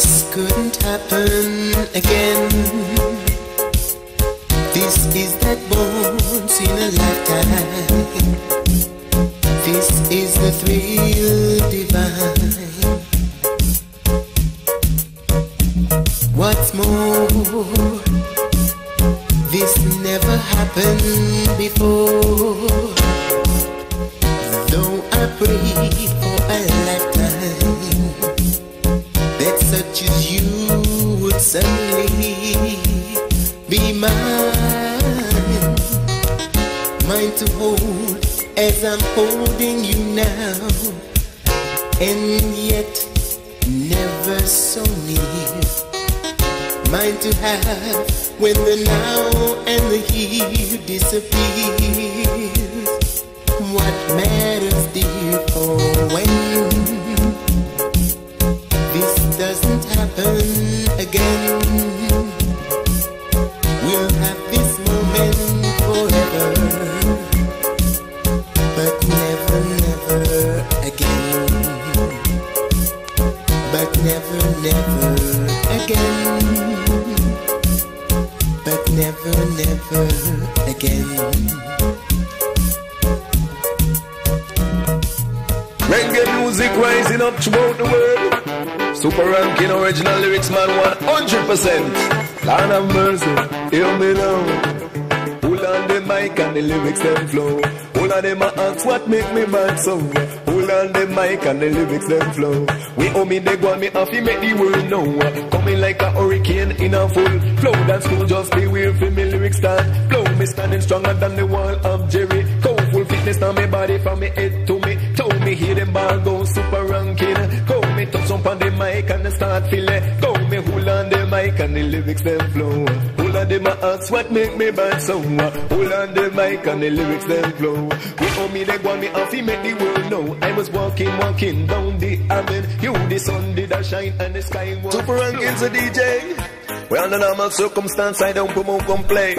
This couldn't happen again. This is that once in a lifetime. This is the thrill divine. What's more, this never happened before. Though I pray for a such as you would suddenly be mine, mine to hold as I'm holding you now, and yet never so near. Mine to have when the now and the here disappears. What matters, dear, for when this doesn't again, 100%. Lord of mercy, hear me now. Hold on the mic and the lyrics them flow. Hold on them ask what make me bad so. Hold on the mic and the lyrics them flow. We owe me the one me to make the world know. Coming like a hurricane in a full flow. That school just be weird for me lyrics start. Flow me standing stronger than the wall of Jericho. Full fitness now me body from me head to me toe. Me hear them ball go Supa Ranking. Go me touch up on the mic and start feel it. Go me hold on the mic and the lyrics them flow. Hold on them ask what make me bad so. Uh, Hold on the mic and the lyrics them flow. We owe me the one me have to make the world know. I was walking, walking down the avenue. You the sun did a shine and the sky was Supa Ranking's a DJ. Well, under normal circumstance, I don't promote complain.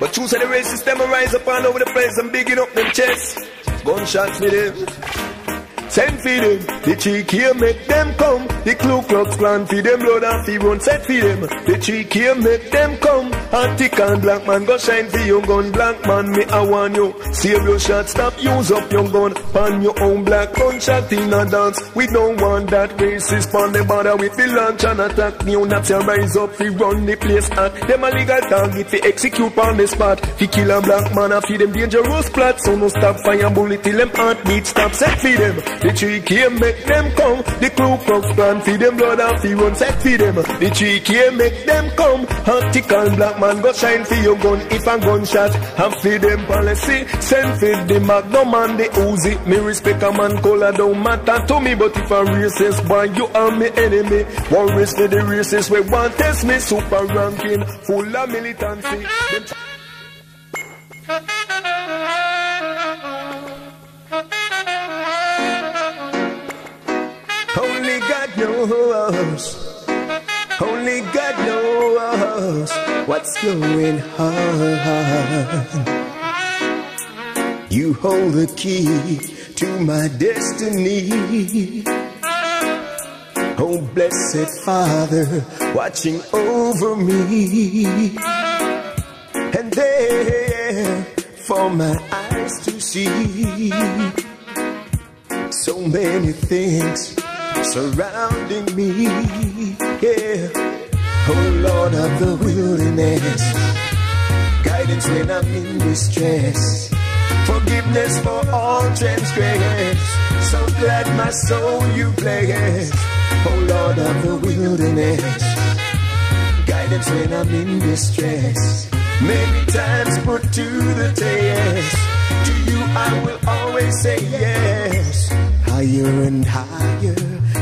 But choose the racist, them a rise up all over the place and bigging up them chests. Gunshots with them. Send for them, the cheek here make them come. The Ku Klux Klan feed them blood and feed run set for them. The cheek here make them come. Antique and black man go shine for your gun. Black man me I want you. Save your shot, stop use up your gun. Pan your own black gunshot in a dance. We don't want that racist pan the border with the launch and attack. Neo-Nazi rise up, we run the place at. Them a legal target fi execute on the spot. Fi kill a black man and feed them dangerous plot. So no stop fire bullet till them heartbeat stop. Set for them. The tree came make them come. The Ku Klux Klan feed them blood and fi run set for them. The tree came make them come. And black man go shine for your gun. If a gunshot and feed them policy. Send feed the magnum and the Uzi. Me respect a man color don't matter to me. But if a racist boy you are me enemy. One risk for the racist we want test me. Supa Ranking full of militancy. Knows. Only God knows what's going on. You hold the key to my destiny. Oh, blessed Father, watching over me. And there for my eyes to see. So many things surrounding me. Yeah. Oh Lord of the wilderness, guidance when I'm in distress, forgiveness for all transgress. So glad my soul you bless. Oh Lord of the wilderness, guidance when I'm in distress. Many times put to the test. To you I will always say yes. Higher and higher,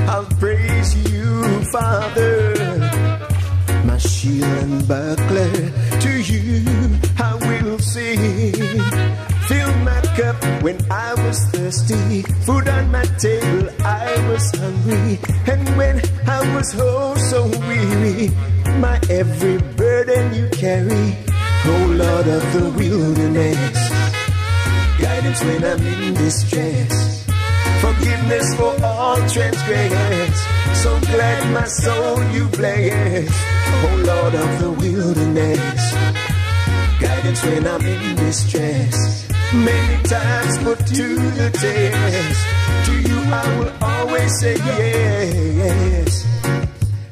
I'll praise you, Father. My shield and buckler, to you I will sing. Fill my cup when I was thirsty. Food on my table, I was hungry. And when I was oh so weary, my every burden you carry. Oh Lord of the wilderness, guidance when I'm in distress, forgiveness for all transgressions. So glad my soul you bless, oh Lord of the wilderness. Guidance when I'm in distress. Many times put to the test. To you I will always say yes.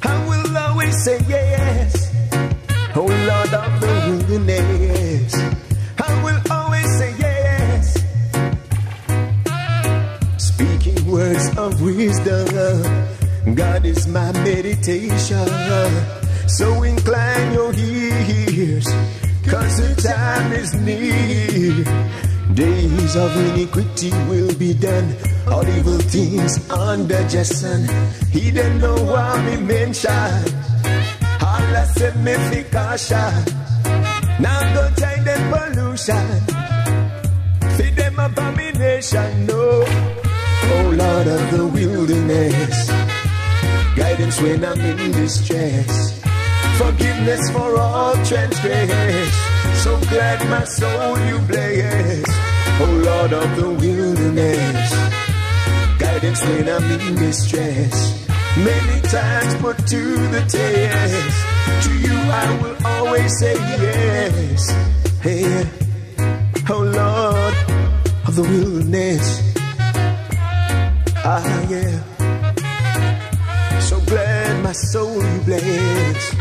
I will always say yes. Oh Lord of the wilderness. I will always say yes. Words of wisdom. God is my meditation. So incline your ears. Cause the time is near. Days of iniquity will be done. All evil things under the sun. He didn't know why me mention. All I said me caution. Now go take them pollution. Feed them abomination. No. Oh Lord of the wilderness. Guidance when I'm in distress. Forgiveness for all transgress. So glad my soul you bless. Oh Lord of the wilderness. Guidance when I'm in distress. Many times put to the test. To you I will always say yes. Hey, oh Lord of the wilderness. Ah, yeah. So glad my soul you bless.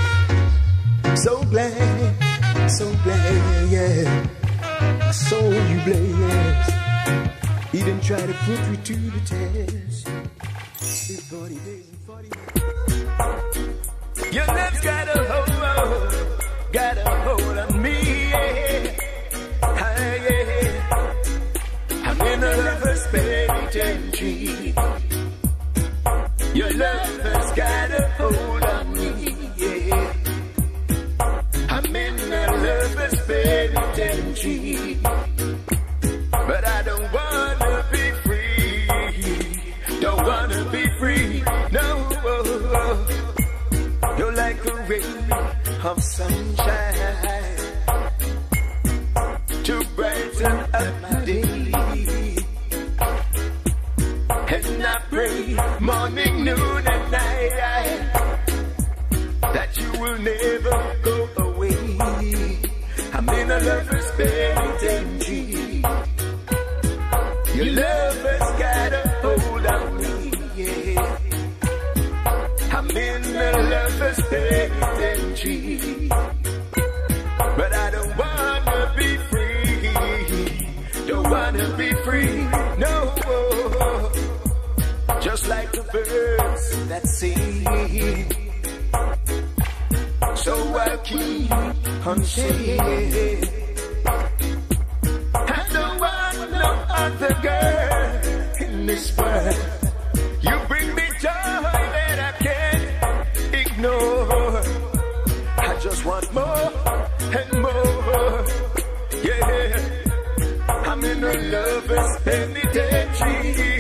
So glad, so glad, yeah. My soul you bless. He didn't try to put you to the test. In 40 days and 40 Your love's got a hold, got a hold on me, yeah. Ah, yeah. I'm in a lover's penitentiary. Your love has got a hold on me, yeah. I'm in a lover's penitentiary. But I don't wanna be free. Don't wanna be free. No. You're like a ray of sunshine to brighten up my day. Morning, noon, and night that you will never go away. I'm in a lover's penitentiary. Your love has got a hold on me, yeah. I'm in a lover's penitentiary. Birds that sing. So I'll keep on saying. I don't want no other girl in this world. You bring me joy that I can't ignore. I just want more and more. Yeah, I'm in a lover's penitentiary.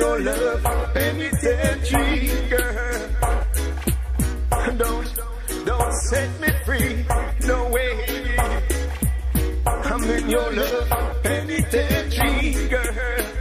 your love penitentiary, girl. Don't, don't set me free, no way. I'm in your love penitentiary, girl.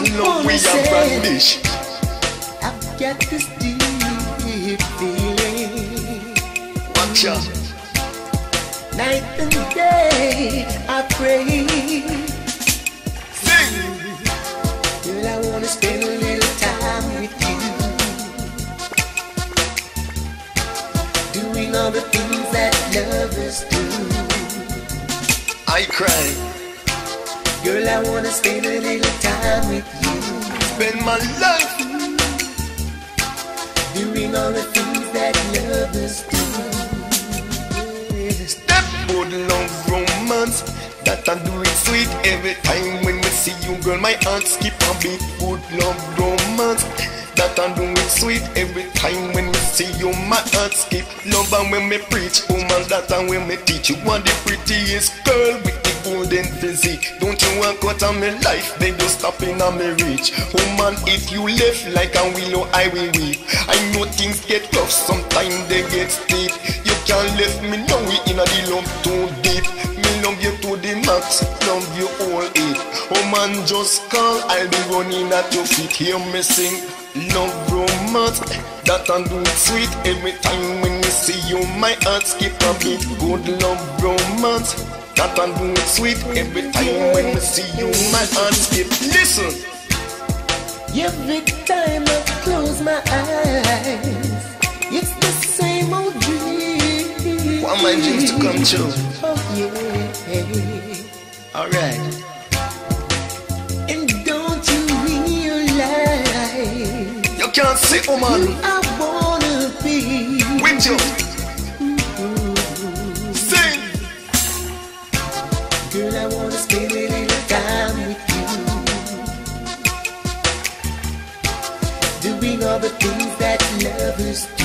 I'm we brandish. I've got this deep feeling. Watch out. Night and day, I pray. Sing. Girl, I wanna spend a little time with you. Doing all the things that lovers do. I cry. Girl, I wanna spend a little time with you. Spend my life doing all the things that lovers do. Step That love romance that I do it sweet every time when we see you, girl. My heart skip a beat. Good love romance that I do it sweet every time when we see you. My heart skip love and when me preach, woman, oh, that and when me teach you, one the prettiest girl golden physique. Don't you want cut on me life? They you stop in on my reach. Oh man, if you left like a willow, I will weep. I know things get tough, sometimes they get steep. You can't left me now, we in a the love too deep. Me love you to the max, love you all it. Oh man, just call, I'll be running at your feet. Hear me sing. Love romance, that I do sweet Every time when you see you, my heart skip a beat Good love romance, that and do it sweet every time when we see you, my heart skip. Listen. Every time I close my eyes, it's the same old dream. Want my dreams to come true. Oh yeah. Alright. And don't you realize You can't see, oh the things that lovers do.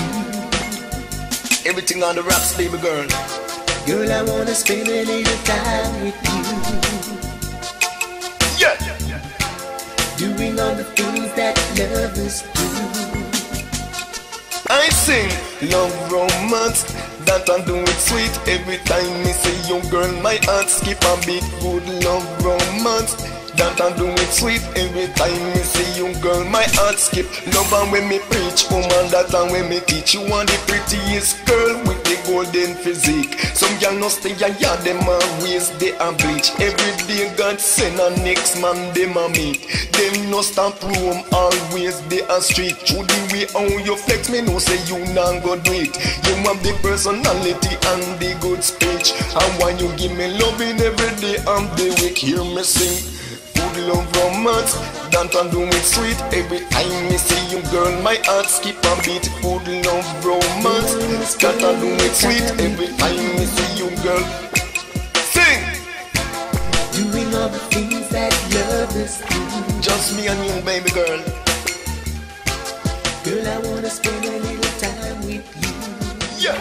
Everything on the rocks, baby girl. Girl, I wanna spend a little time with you. Yeah. Doing all the things that lovers do. I sing love romance. That I do it sweet every time me see you, girl. My heart skip a beat. Good love romance. That I do it sweet every time me see you, girl. My heart skip. Love and when me preach, woman. That and when me teach you, want the prettiest girl with the golden physique. Some girl no stay a yard, them a waste, they a bleach. Every day God send a next man, them a meet. Them no stop room, always they a street. Through the way how you flex, me no say you not go do it. You have the personality and the good speech. And when you give me loving every day and the week, hear me sing. Love romance, that and do it sweet. Every time me see you, girl, my heart skip a beat. Good love romance, that and do it sweet. Every time me see you, girl. Sing! Doing all the things that lovers do. Just me and you, baby girl. Girl, I wanna spend a little time with you. Yeah.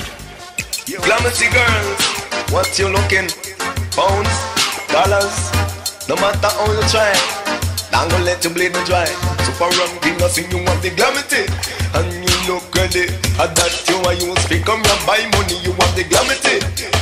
Glamour girls, what you looking? Pounds, dollars, no matter how you try. I'm gonna let you bleed me dry. Super run king, I sing you want the glamity. And you look ready. And that you are use to come and buy money, you want the glamity.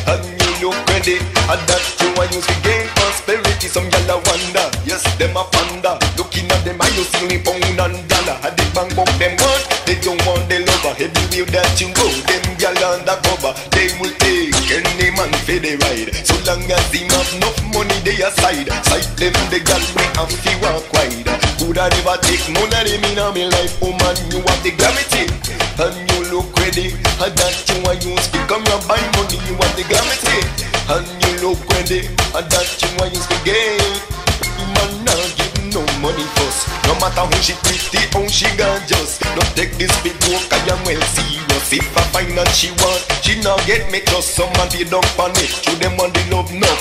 And you look ready. And that you are use to gain prosperity. Some yalla wonder, yes, them a panda. Looking at them, I you see me pound and dollar. I the bang up them want, they don't want the lover. Everywhere that you go, them gal undercover. They will take any man for the ride. So long as them have enough money they aside. Sight them the gal me have to walk wide. Could I never take none of them in a me life? Oh man, you have the gravity. And you look ready. And that you are use to come and buy money. You have the gravity. And you look ready. And that you are use to gain. Man, now give no money first. No matter who she pretty, how she gorgeous. No take this big work, I am well serious. If I find that she want, she now get me trust. Some man they don't panic. To them on the love no.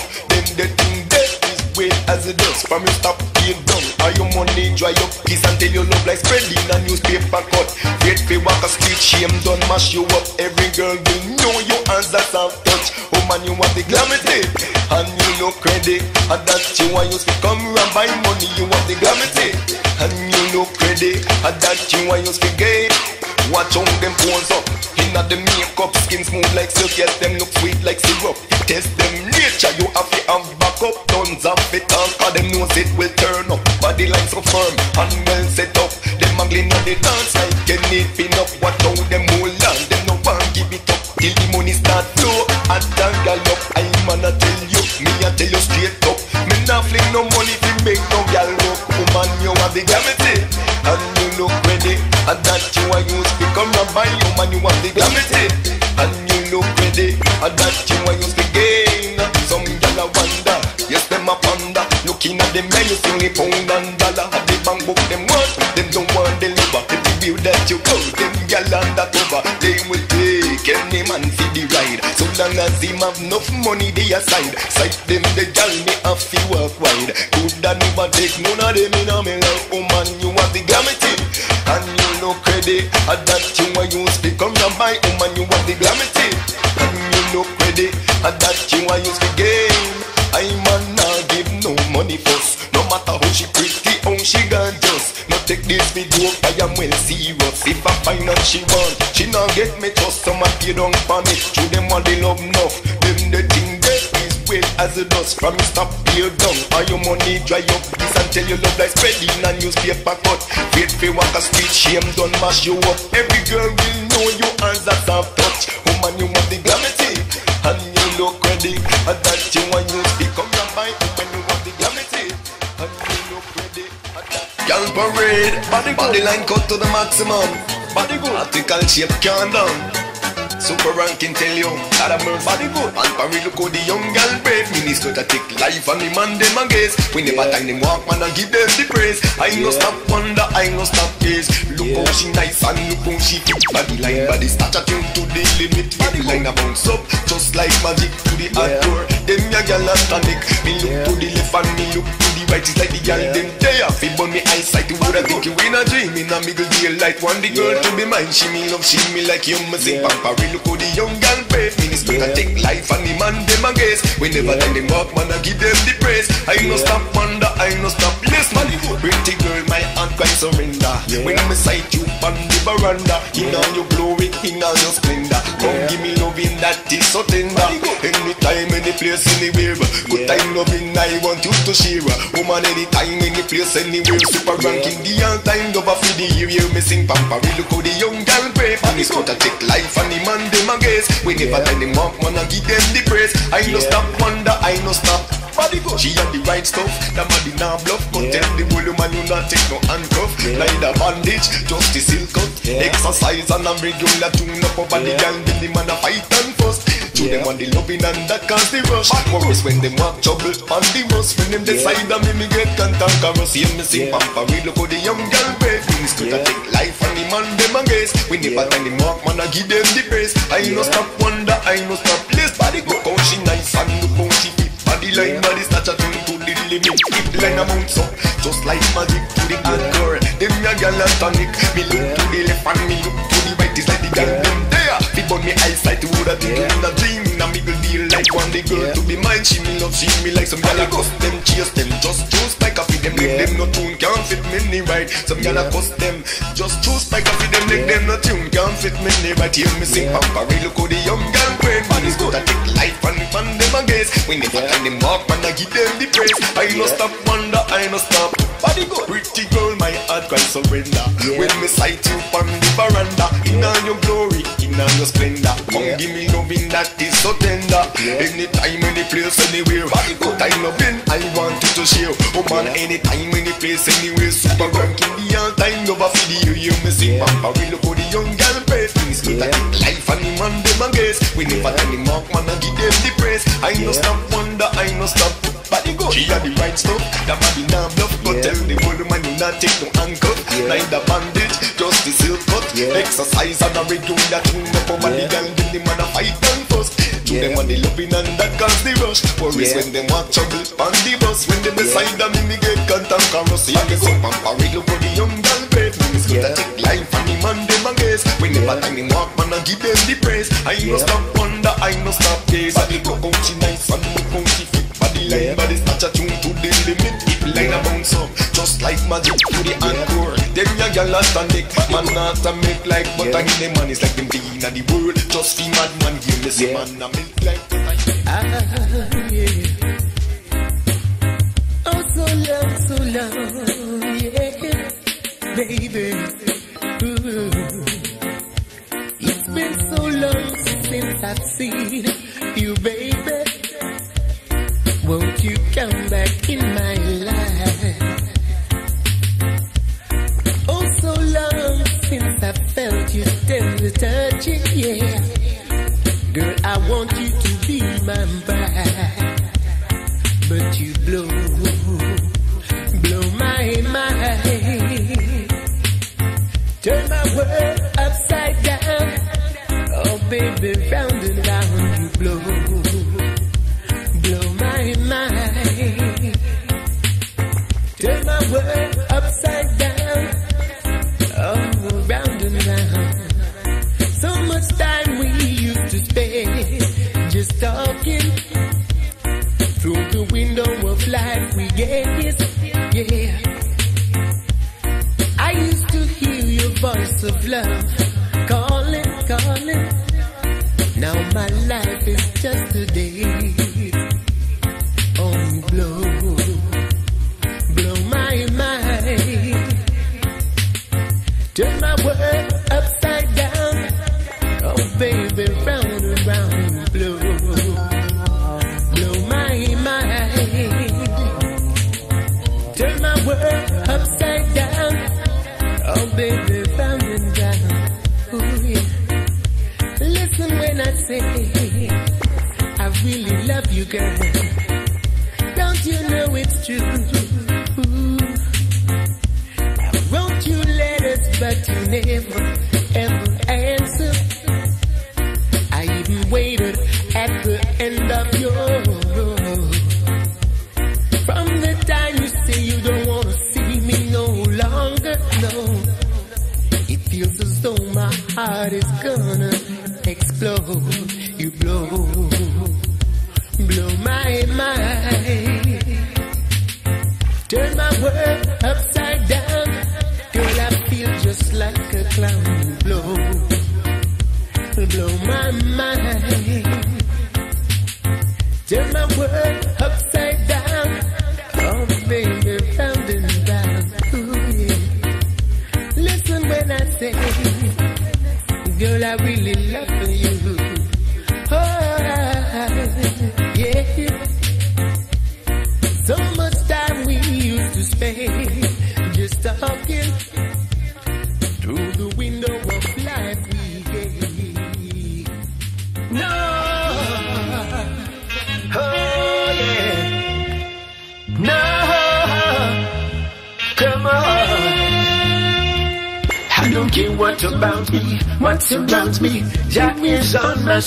Way as it does. From you stop being done. Are your money dry up? And tell your love like spreading a newspaper cut. Wait for walk a street, shame done mash you up. Every girl will know your hands that soft touch. Oh man, you want the glamity. And you look credit. And that you want use to come and buy money. You want the glamity. And you look credit. And that you want use to gain. Watch on them pose up. Inna the makeup, skin smooth like silk, yes, them look sweet like syrup. Test them nature, you have to have backup. Tons of it all, cause them knows it will turn up. Body line so firm and well set up. Them angling on the dance like any pin up. Watch how them hold on, them no one give it up. Till the money start flow, and then gallop. I man I tell you, me I tell you straight up. Me not fling no money fi make no gal look. Woman, you have the gravity, and you. And that you are used to come and buy you man, you have the gravity, and you look ready. And that you are used to gain. Some gal a wonder, yes them a ponder. Looking at them, man, you see pound and dollar. At the bank book them want, them don't want deliver. Every view that you go, them gal undercover. They will take any man for the ride. So long as him have enough money they aside. Sight them the gal me have to walk wide. Could I never take none of them in a me life. Oh man, you have the gravity. And you look ready. And that you are used to come and buy. Oh man, you have the gravity. And mm, you look ready. And that you are used to gain. I man not give no money first. No matter how she pretty, how she gorgeous. No take this video, I am well serious. If I find out she want, she not get me trust. Some my you don't me. To them what they love enough. Them the thing that is well as a dust from you stop pay down. Or your money dry up tell your love like spreading a newspaper cut. Wait for walk a street, shame done mash you up. Every girl will know your hands that soft touch. Woman, you want the gravity and you look ready. And that you want you speak come your mind when you want the gravity and you look ready. Girl parade, body, body line cut to the maximum. Body good, article shape can't down. Supa Ranking tell you that I'm body good. And Paris look how the young girl brave. Minis got to take life and the man them a gaze We never time them walk man and give them the praise. I no stop wonder, I no stop gaze. Look how she nice and look how she fit. Body line, body stature tune to the limit. Body line a bounce up just like magic to the hardcore. Them ya girl a tonic Me look to the left and me look to the right. It's like the girl them there Fi burn me eyesight You woulda think you in a dream. In a middle daylight Want the girl to be mine She me love, she me like you Me sing Pampari Look how the young girl brave Minis better take life And the man them a gaze We never let them walk Man I give them the praise. I no stop wonder I no stop. Listen Pretty girl my heart cry surrender. When I'm sight you on the veranda In all your glory In all your splendor. Come give me loving that is so tender. Anytime, any place, anywhere. Good time loving I want you to share. Woman anytime, any place, anywhere. Supa Ranking the all time lover for the year. Me sing Pampari. Look how the young girl brave And it's got to take life and the man them a gaze We never tell them walk man and give them the praise. I no stop wonder, I no stop. Body go, she had the right stuff. The body now bluff. Go tell the whole man you not take no handcuff. Neither bandage, just the silk cut. Exercise and a regular. Tune up over the girl Then the man a fight and fuss to them on the loving and that cause the rush Worries when them walk trouble on the bus When them decide that me me get cantankerous Hear me sing pampa we look how the young girl brave Things could take life and the man them a gaze We never time the walk man I give them the praise I no stop wonder I no stop place Body go how she nice and look how she fit. Body line body stature tune to the limit. Hip line a bounce up just like magic to the good girl Them ya gal and tonic. Me look to the left and me look to the right. It's like the gal them there Fi burn me eyesight woulda think you in a dream. In a middle deal like one the girl to be mine. She me love, she me like some gal a cuss them Chase them, just choose like a fi them. Leg them no tune, can't fit me right. Some gal a cuss them, just choose like a fi them. Leg them no tune, can't fit me right. Hear me sing Pampari, look how the young gal brain Body's good, I take life and man them a gaze We never time them walk, man I give them the praise. I no stop wonder, I no stop. Body good, pretty girl, my heart cry surrender. When me sight you on the veranda In all your glory, all your splendor. Come give me loving that is so tender. Anytime, any place, anywhere good, I loving, I want you to share. Oh man, anytime, any place, anywhere. Supa Ranking the all time lover for the year You me sing Pampa, we look how the young girl praise Take life and the man them a gaze We never tell him mark, man, I give them the praise. I no stop wonder, I no stop. Body good, she had the right stuff. The body now bluff, go tell the whole man you not take no handcuff. Neither bandage, just the silk cut. Exercise and a regular tune up over the girl Give the man a fight and fuss. To them on the loving and that cause the rush. Worries when them walk trouble on the bus. When them decide that me me get contact carross See me go pampari look how the young girl brave It's good to take life and the man them a gaze When never time him walk man I give them the praise. I no stop wonder, I no stop gaze. I look how she nice and look how she fit. Body line, body stature tune to the limit Hip line a bounce up, just like magic to the encore. Them ya gal a tonic, man not a make like But I them man is like them being of the world. Just feel mad man, hear me say man a make like. Ah,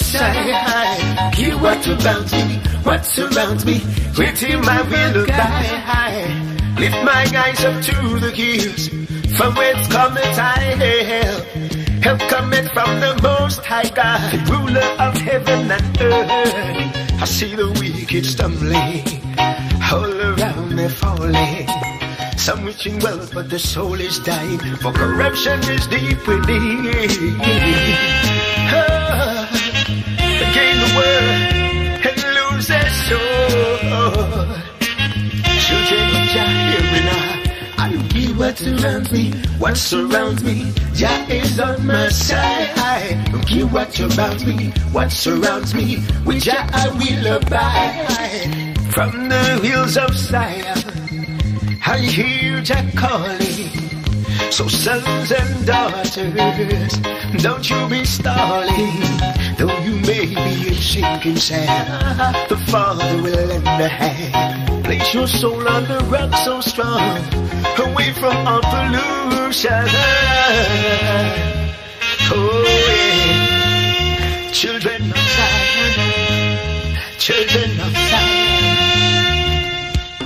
is on my side. What about me, what surrounds me. With him I will abide. Lift my eyes up to the hills, from whence cometh I help. Help cometh from the Most High God, ruler of heaven and earth. I see the wicked stumbling, all around me falling. Some wishing well, but the soul is dying, for corruption is deep within. Ah, gain the world and lose their soul. Children of Jah, hear me now. I don't care what surrounds me, what surrounds me. Jah is on my side. I don't care what surrounds me, what surrounds me. With Jah I will abide. From the hills of Zion, I hear Jah calling. So sons and daughters, don't you be stalling. Though you may be in sinking sand, the Father will lend a hand. Place your soul on the rock so strong, away from all pollution. Oh yeah, children of Zion, children of Zion.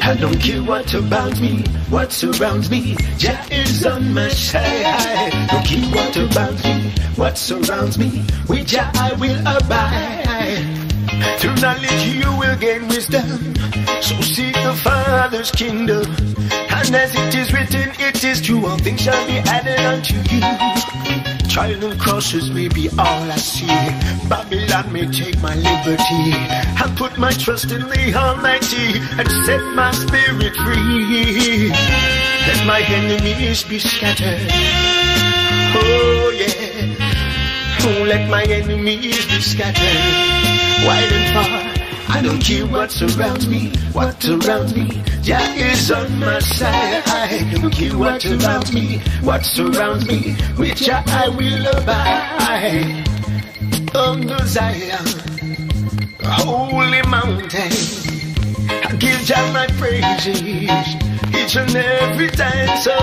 I don't care what about me, what surrounds me. Jah is on my side. Don't care what about me, what surrounds me. With Jah I will abide. Through knowledge you will gain wisdom. So seek the Father's kingdom. And as it is written, it is true, all things shall be added unto you. Trial and crosses may be all I see. Babylon may take my liberty. I put my trust in the Almighty and set my spirit free. Let my enemies be scattered. Oh yeah. Oh, let my enemies be scattered. Wide and far. I don't care what surrounds me, what surrounds me. Jah is on my side. I don't care what surrounds me, what surrounds me. With Jah I will abide. On the Zion, holy mountain. I give Jah my praises each and every time. So,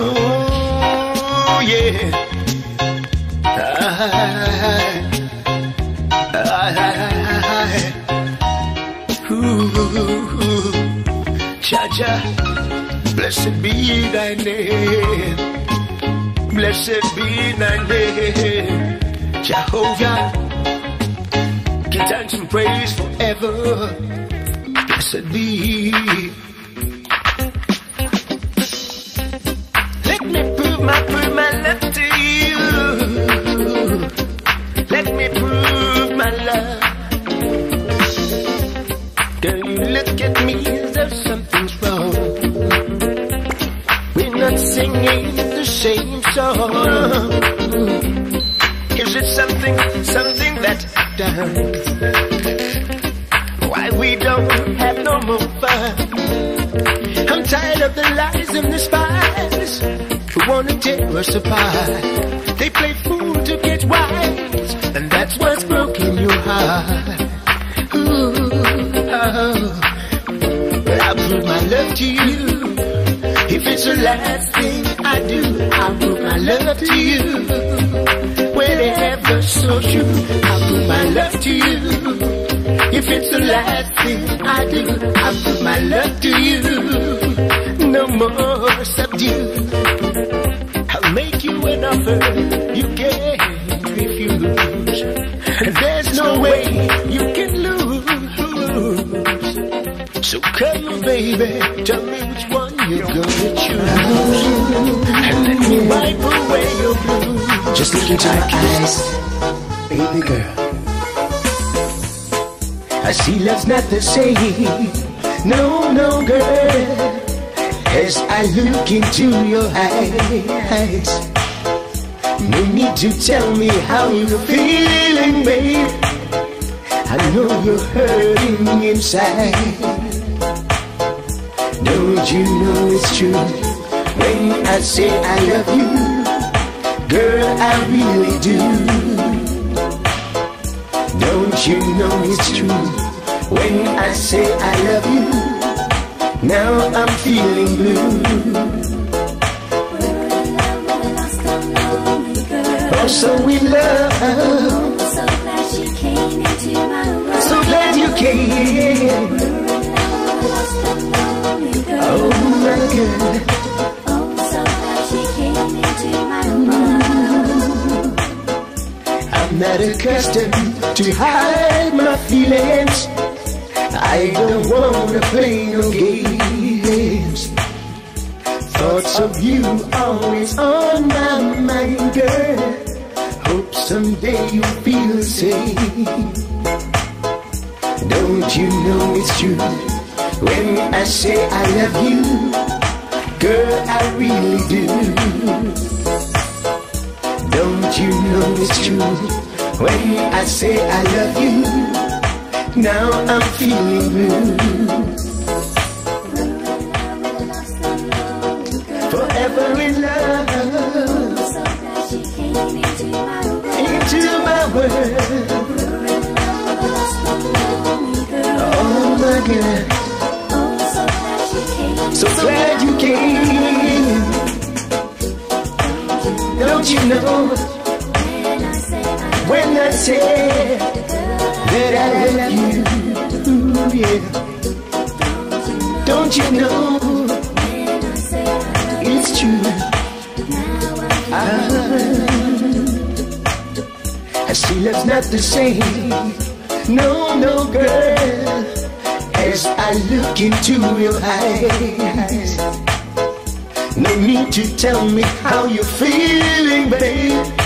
oh yeah. I, Cha-cha, blessed be thy name. Blessed be thy name. Jehovah, give thanks and praise forever. Blessed be. Let me prove my, prove my love to you. Let me prove my love. Song. Is it something, something that I've done? Why we don't have no more fun? I'm tired of the lies and the spies who wanna tear us apart. They play fool to get wise, and that's what's broken your heart. love. Oh. But I'll prove my love to you. If it's the last thing I do, I'll prove my love to you. Whenever so true, I'll prove my love to you. If it's the last thing I do, I'll prove my love to you. No more subdue. I'll make you an offer you can't refuse. There's no way you can lose. So come on, baby, tell me Just look into my eyes, baby girl. I see love's not the same. No, no, girl. As I look into your eyes, no need to tell me how you're feeling, babe. I know you're hurting inside. Don't you know it's true when I say I love you, girl? I really do. Don't you know it's true when I say I love you? Now I'm feeling blue. Oh, so in love. So glad she came into my world. So glad you came. Oh my God. Oh, so glad she came into my world. I'm not accustomed to hide my feelings. I don't wanna play no games. Thoughts of you always on my mind, girl. Hope someday you feel the same. Don't you know it's true when I say I love you, girl? I really do. Don't you know it's true when I say I love you? Now I'm feeling blue. Forever in love came into my world. into my world. Oh my God, so glad you came. Don't you know when I say that I love you? Ooh, yeah. Don't you know it's true? I'm I see love's not the same. No, no, girl. As I look into your eyes, no need to tell me how you're feeling, babe.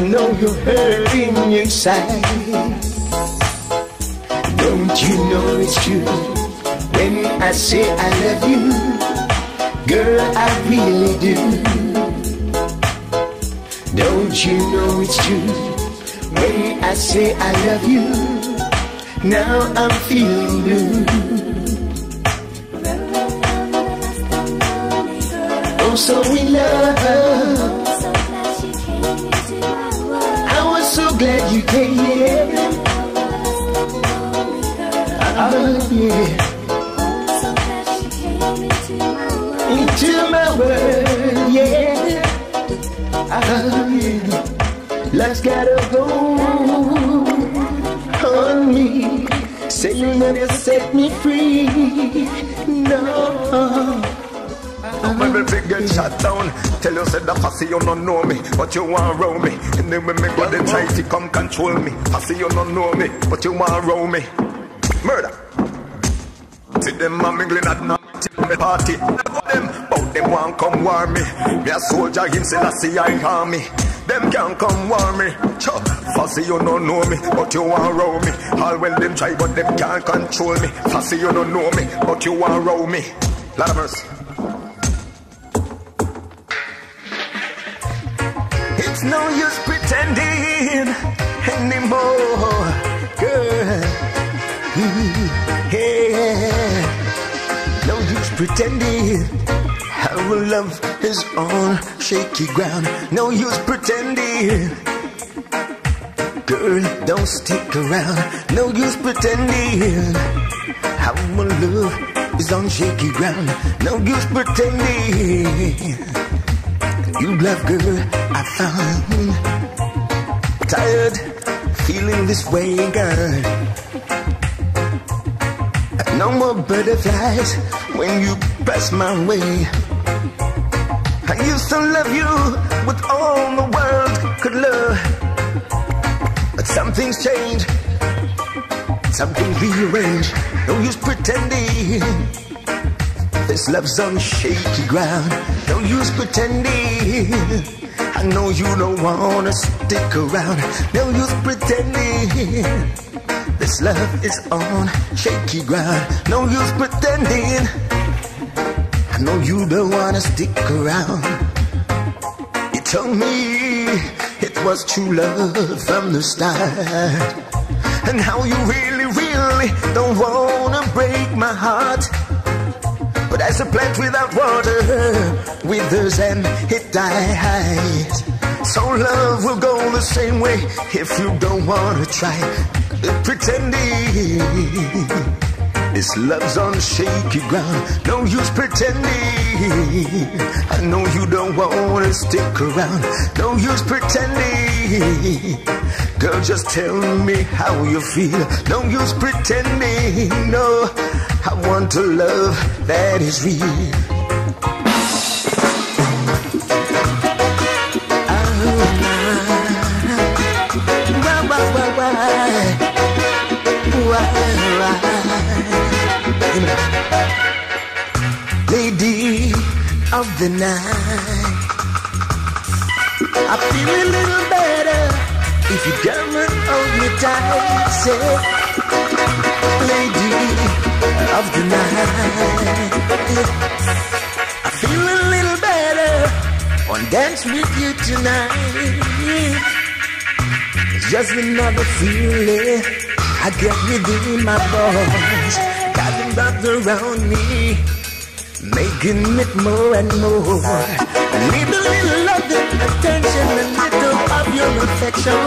Know you're hurting inside. Don't you know it's true when I say I love you, girl? I really do. Don't you know it's true when I say I love you? Now I'm feeling blue. Oh, so in love. Yeah. Into my world. Yeah. Oh, yeah. Love's got a hold on me. Say you'll never set me free. No. When we get shut down, tell you said the fussy you don't know me, but you want roll me. And then when me go them try to come control me, fussy you don't know me, but you want roll me. Them a mingling at the party. Them, bout them want come war me. Me a soldier in see I army. Them can't come war me. Cho, fussy you don't know me, but you want roll me. All when them try, but them can't control me. Fussy you don't know me, but you want roll me. Lot of mercy. It's no use pretending anymore, pretending. Our love is on shaky ground. No use pretending. Girl, don't stick around. No use pretending. Our love is on shaky ground. No use pretending. You love girl, I found. Tired, feeling this way, girl. No more butterflies when you pass my way. I used to love you with all the world could love. But something's changed, change, something rearranged. No use pretending. This love's on shaky ground. No use pretending. I know you don't wanna stick around. No use pretending. This love is on shaky ground. No use pretending. Know you don't wanna stick around. You told me it was true love from the start. And how you really, really don't wanna break my heart. But as a plant without water withers and it dies. So love will go the same way if you don't wanna try pretending. This love's on shaky ground. No use pretending. I know you don't wanna stick around. No use pretending. Girl, just tell me how you feel. No use pretending. No, I want a love that is real. Why? Lady of the night, I feel a little better if you come and hold me tight. Say, Lady of the night, I feel a little better on dance with you tonight. It's just another feeling I get within my bones. Got wrapped around me, making it more and more. I need a little love attention, a little of your affection.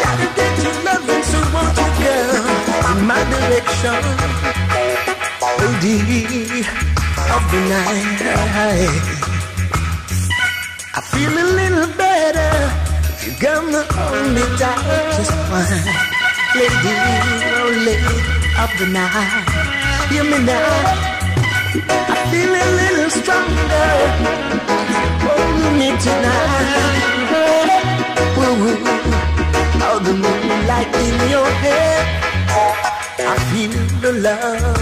Gotta get you loving, so won't you come in my direction? Lady of the night. I feel a little better if you come to hold me tight. Just one lady, oh lady of the night. Hear me now. I feel a little stronger. Hold me tonight. Woo woo. All the moonlight in your hair. I feel the love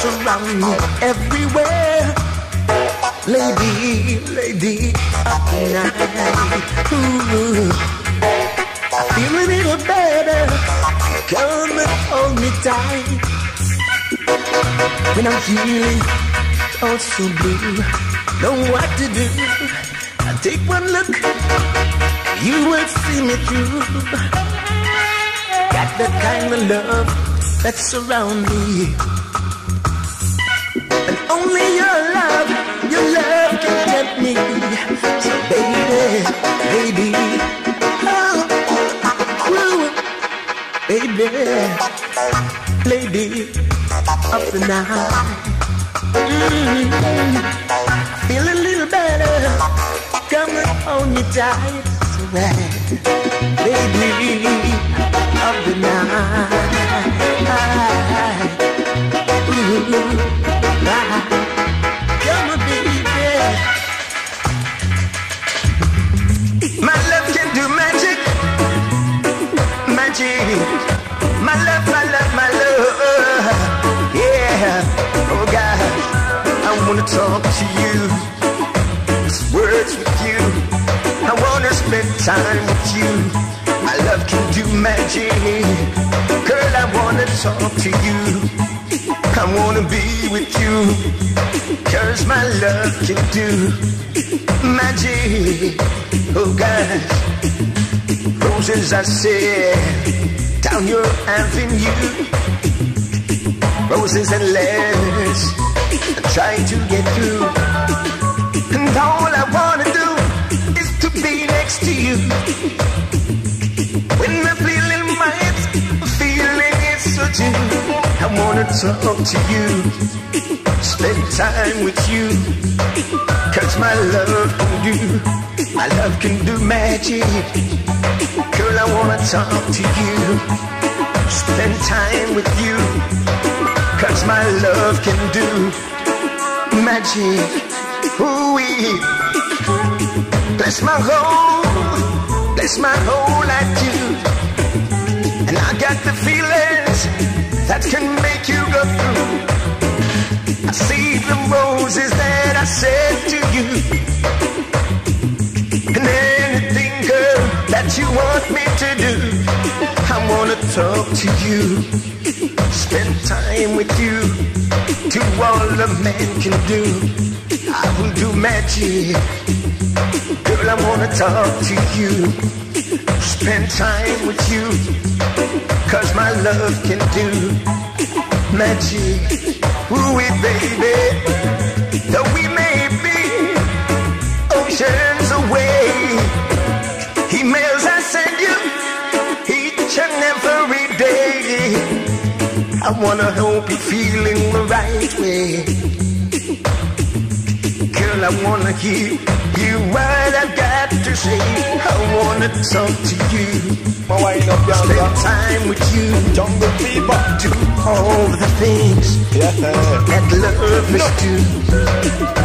surround me everywhere. Lady, lady of the night. Ooh, I feel a little better. Come and hold me tight. When I'm feeling all so blue, know what to do. I take one look, you will see me through. Got the kind of love that surround me. And only your love, your love can tempt me. So baby, baby, baby, lady of the night. Mm, feel a little better. Come on me tight, so right, lady of the night. Wanna talk to you. It's words with you. I wanna spend time with you. My love can do magic. Girl, I wanna talk to you. I wanna be with you. Cause my love can do magic. Oh gosh. Roses I said down your avenue. Roses and letters try to get through. And all I wanna do is to be next to you. When I'm feeling my hips, feeling it's so true. I wanna talk to you, spend time with you. Cause my love can do, my love can do magic. Girl, I wanna talk to you, spend time with you. Cause my love can do magic. Ooh, bless my whole, bless my whole attitude. And I got the feelings that can make you go through. I see the roses that I said to you. And anything, girl, that you want me to do, I wanna talk to you. Spend time with you. Do all a man can do. I will do magic. Girl, I wanna talk to you. Spend time with you. Cause my love can do magic. Ooh, baby. Though we wanna help you're feeling the right way. I wanna hear you what I've got to say. I wanna talk to you. My wine up Spend yonder. time with you. Jungle fever. Do all the things Yeah. that love is do.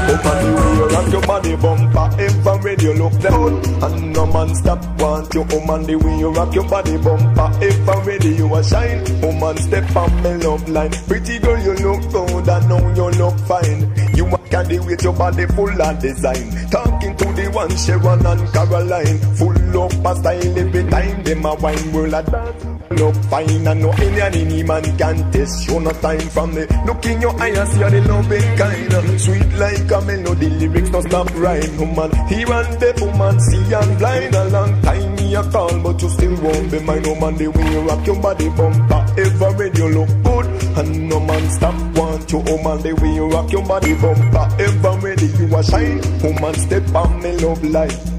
Up on the you rock your body bumper Ever ready you look down And no man stop want you Home on the way you rock your body bumper Ever ready you a shine Home and step on me love line Pretty girl you look good and now you look fine You a candy with your body full of design? Talking to the one Sharon and Caroline. Full up a style every time Them a wine world a dance Look fine and no any and any man can test. You no time from me. Look in your eye and see how the loving kind. Sweet like a melody Lyrics no stop rhyme. Woman here and there woman see and blind. A long time me a call but you still won't be mine. Woman the way you rock your body bumper. Ever ready you look good And no man stop want you. Oh woman the way you rock your body bumper. Ever ready you a shine Woman step on me love life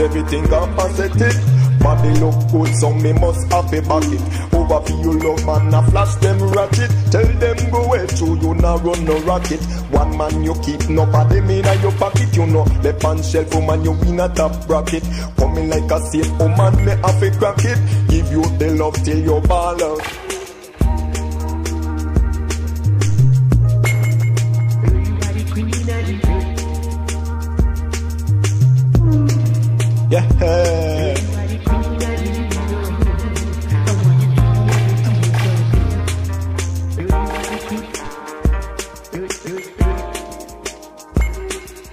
everything everything compensated. Body look good, so me must happy back it. Over for you love man, I flash them ratchet. Tell them go away to you now run no rocket. One man you keep nobody me in your pocket, you know. Left on shelf woman you win a top bracket. Coming like a safe woman, me have to crack it. Give you the love till you ball out. Yeah.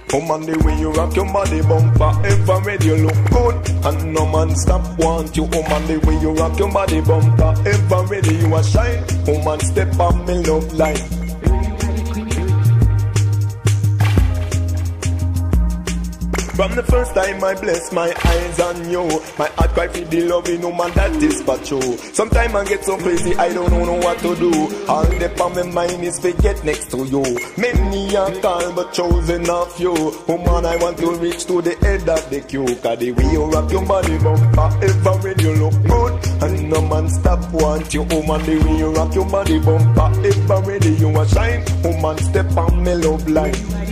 Come on the way you rock your body bumper Ever ready you look good. And no man stop want you oh Come on the way you rock your body bumper Ever ready you a shine. Oh Come on step on me love line From the first time I bless my eyes on you. My heart cry for the loving woman that is but you Sometimes I get so crazy I don't know what to do. All that on my mind is to get next to you. Many are called but chosen of you. Woman I want to reach to the head of the queue. Cause the way you rock your body bumper Ever when you look good. And no man stop want you Woman. The way you rock your body bumper Ever ready you a shine. Woman step on me love line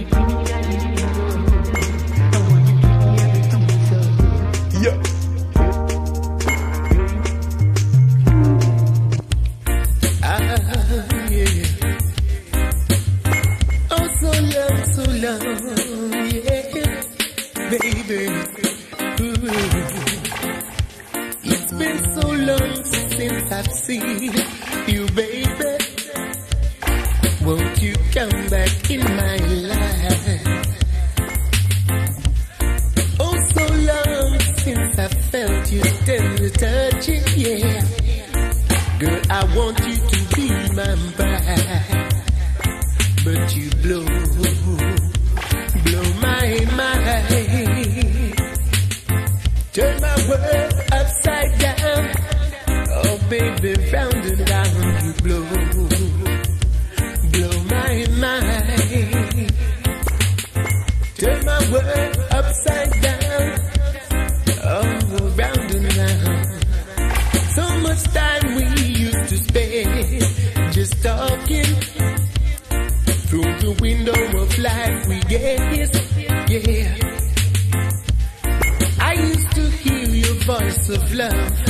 of love.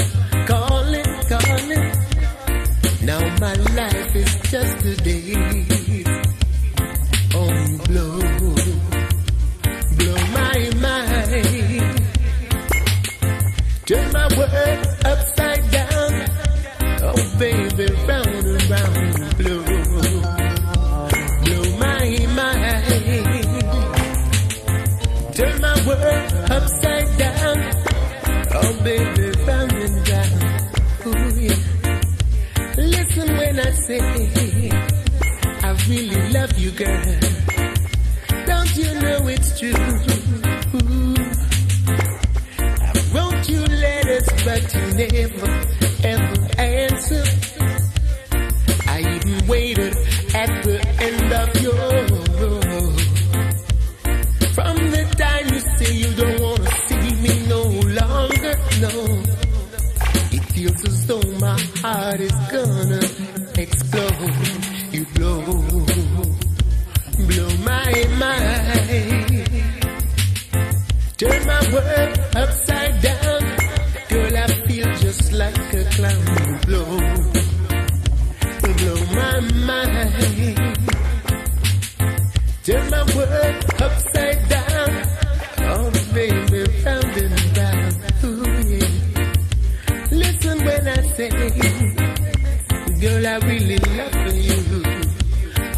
really loving you.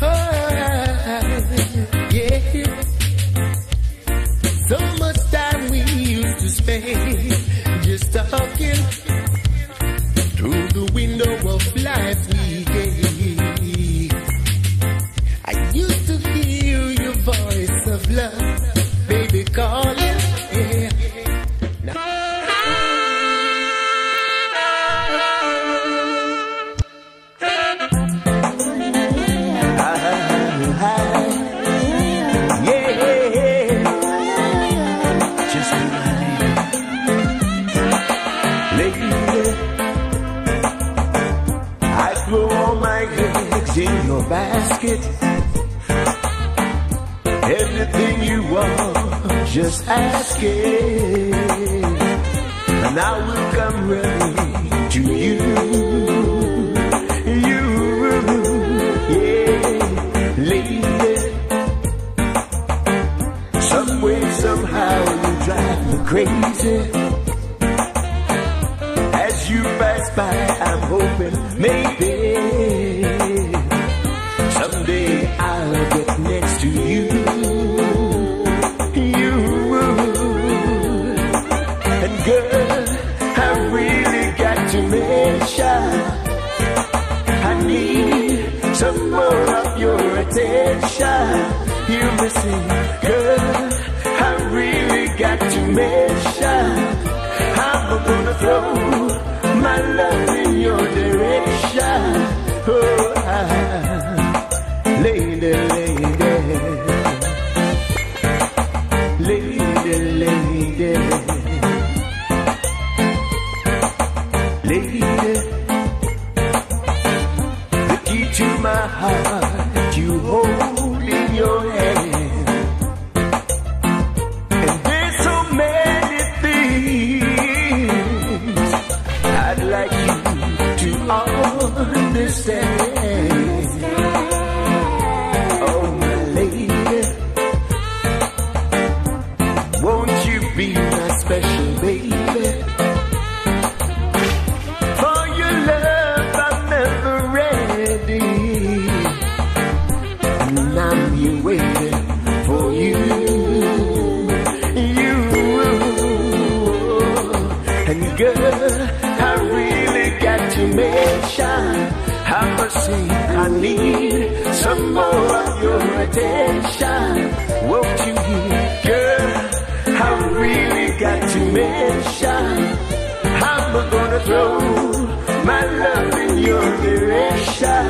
Oh, yeah. So much time we used to spend just talking through the window of life. to my heart. You hold your attention. Won't you hear, girl? I really got to mention. I'm gonna throw my love in your direction.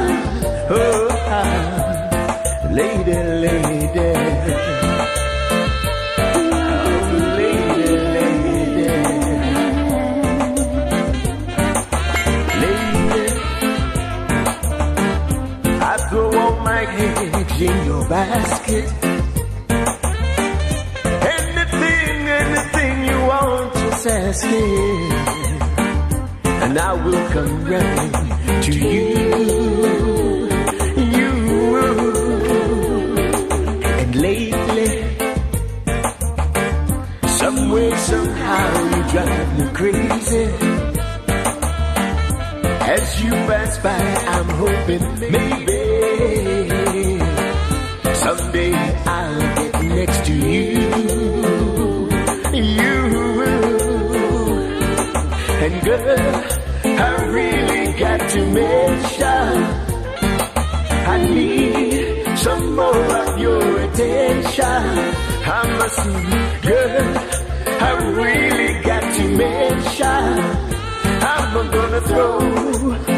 Oh, ah, lady, lady. And I will come running to you. You and lately, some way, somehow, you drive me crazy. As you pass by, I'm hoping maybe mention I need some more of your attention. I must, girl, I really got to mention I'm gonna throw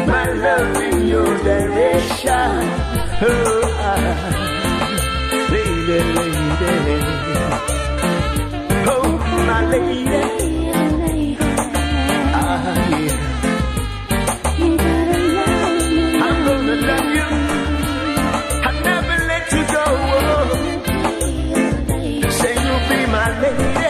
my love in your direction. Oh, ah, lady, lady. Oh, my lady. Ah, be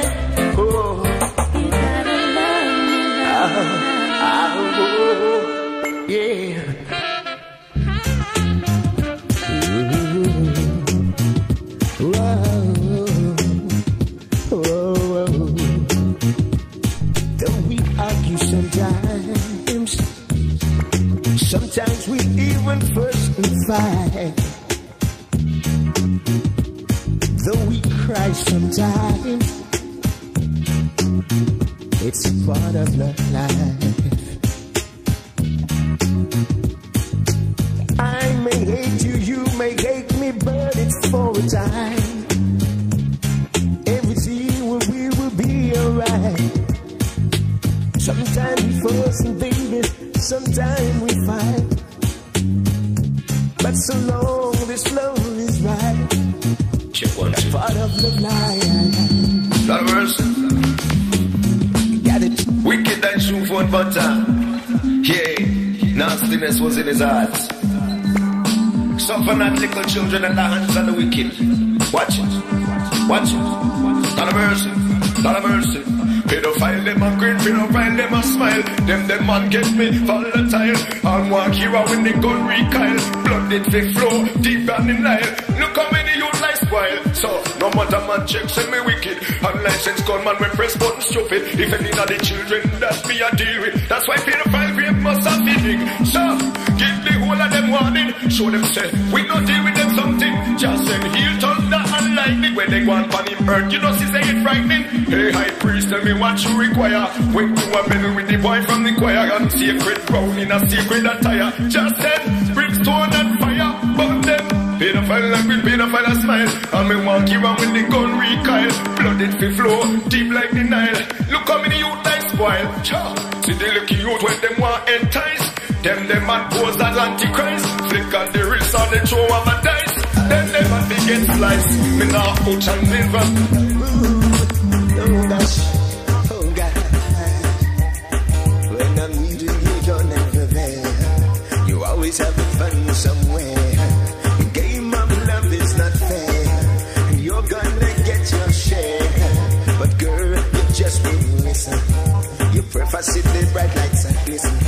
man get me volatile. And walk here when the gun recoil. Blood it fi flow deep down in Nile. Look how many you life spoil. So no matter man check say me wicked. Unlicensed gunman we press button stupid. If any of the children that me a deal with. That's why pedophile grave must have feeding. So give the whole of them warning. Show them say we not deal with them something. Just send heal and lightning when they go on him hurt. You know she say it frightening. Hey high priest tell me what you require. When you a meddle with the boy from the choir and sacred crown in a sacred attire. Just send brimstone and fire. But them Pedophile like with pedophile a smile And me walk around with the gun recoil Blood it fi flow deep like the Nile Look how many youth I spoil Cha. See the lucky youth when them want entice Them them man pose as antichrist Flick on the wrist and they throw on my dice Then they get sliced Me now out and liver Oh gosh, oh God. When I'm needing you, you're never there. You always having fun somewhere. The game of love is not fair. And you're gonna get your share. But girl, you just wouldn't listen. You prefer sitting bright lights and glisten.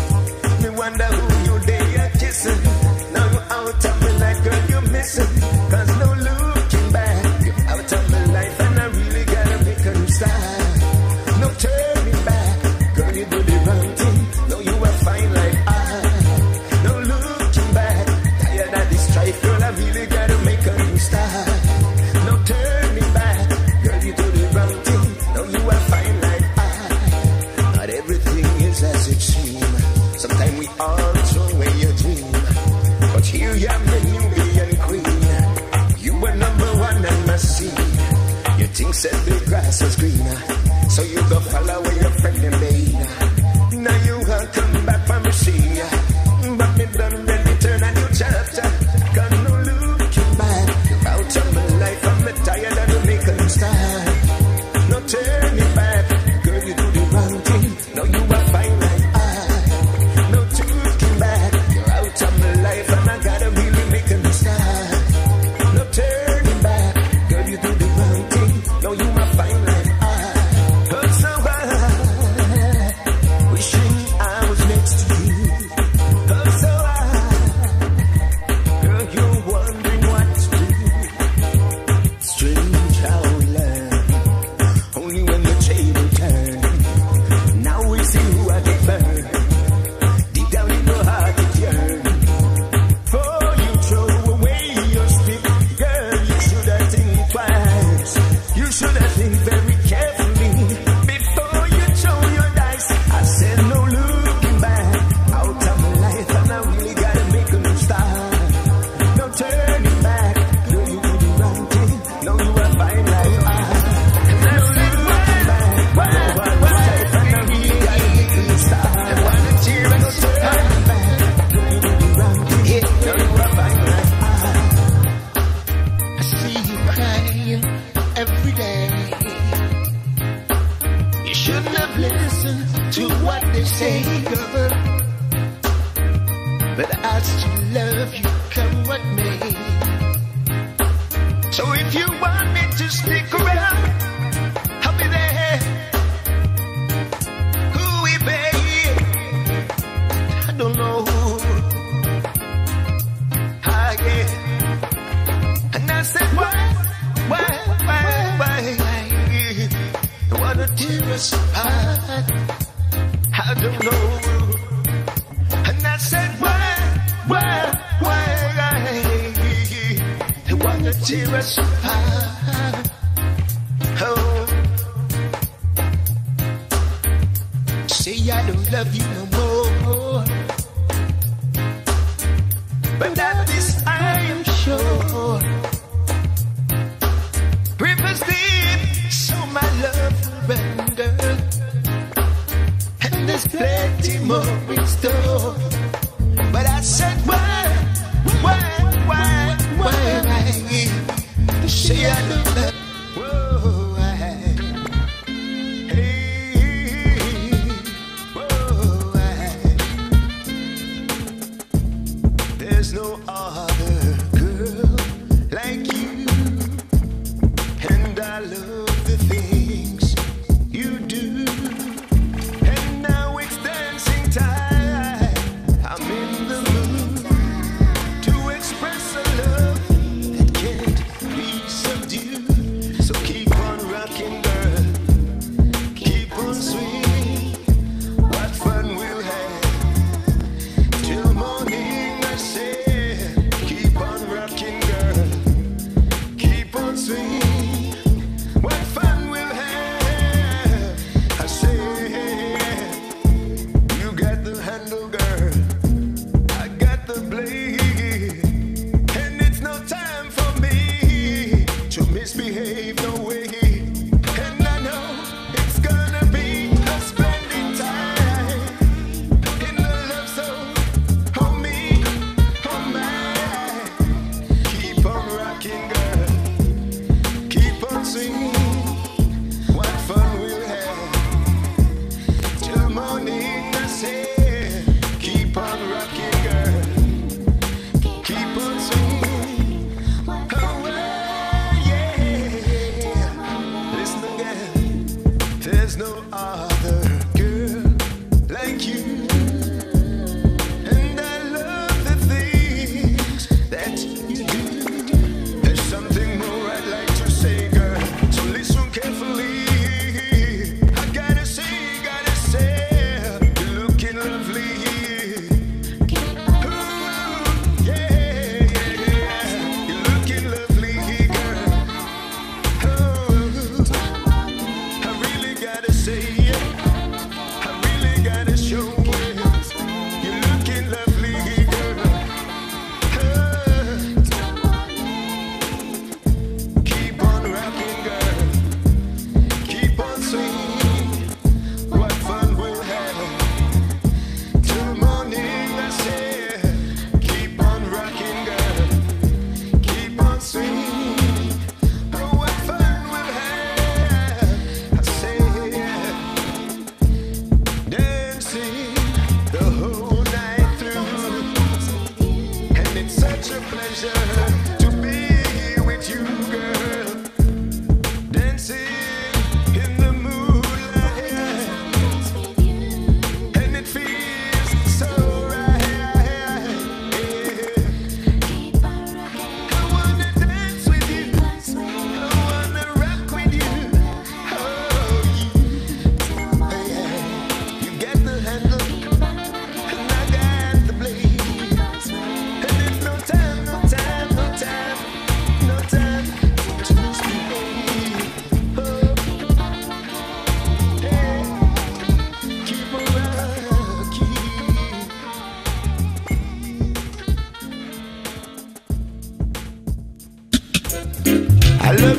Tears of fire.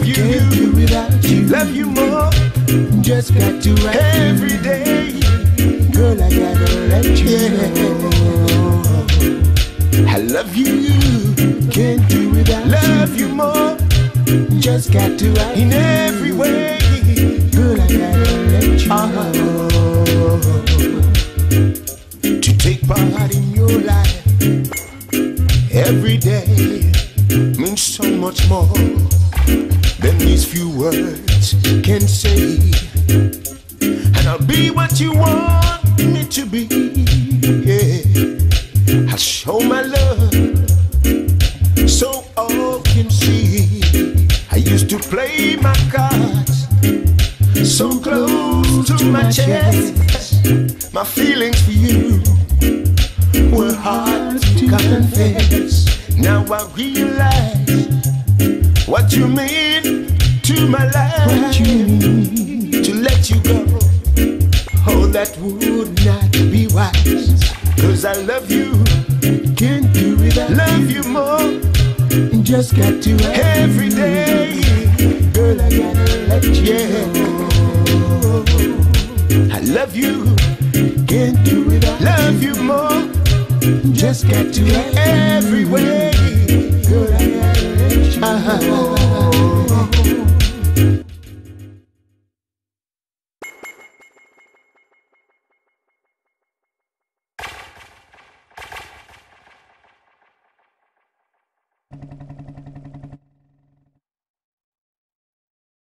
love you. Can't do without you. Love you more. Just got to write every you. day. Girl, I gotta let you yeah. know. I love you. Can't do without love you. Love you more. Just got to write in you. every way. Girl, I gotta let you uh-huh. know. To take part in your life every day means so much more these few words can say. And I'll be what you want me to be. Yeah.